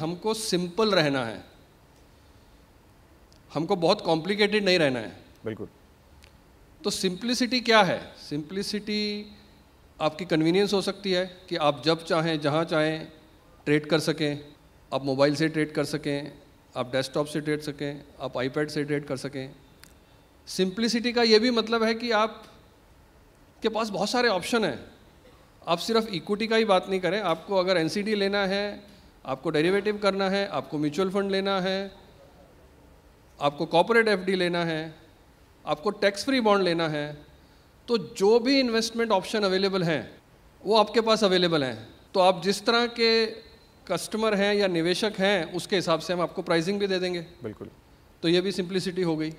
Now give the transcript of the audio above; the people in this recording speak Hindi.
हमको सिंपल रहना है। हमको बहुत कॉम्प्लिकेटेड नहीं रहना है। बिल्कुल। तो सिंप्लिसिटी क्या है? सिंप्लिसिटी आपकी कन्वीनियंस हो सकती है कि आप जब चाहें जहाँ चाहें ट्रेड कर सकें। आप मोबाइल से ट्रेड कर सकें आप डेस्कटॉप से ट्रेड सकें आप आईपैड से ट्रेड कर सकें। सिंप्लिसिटी का ये भी मतलब है कि आप के पास बहुत सारे ऑप्शन हैं। आप सिर्फ़ इक्विटी का ही बात नहीं करें। आपको अगर एनसीडी लेना है आपको डेरिवेटिव करना है आपको म्यूचुअल फंड लेना है आपको कॉपोरेट एफ़ लेना है आपको टैक्स फ्री बॉन्ड लेना है तो जो भी इन्वेस्टमेंट ऑप्शन अवेलेबल हैं वो आपके पास अवेलेबल हैं। तो आप जिस तरह के कस्टमर हैं या निवेशक हैं उसके हिसाब से हम आपको प्राइसिंग भी दे देंगे। बिल्कुल। तो ये भी सिंप्लिसिटी हो गई।